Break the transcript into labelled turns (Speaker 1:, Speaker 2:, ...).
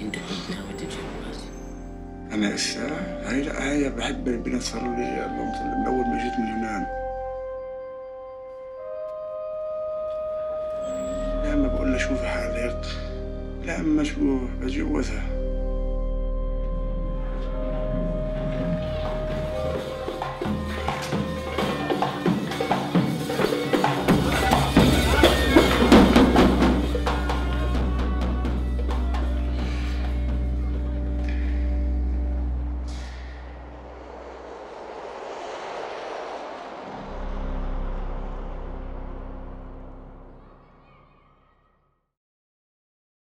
Speaker 1: انت كنت ناوي تتجوز أنا هسه آه، هاي لا هاي بحب البنت صاروا لي من أول ما جيت من اليونان لا اما بقول لها شوفي حالك. لا اما شوف بتجوزها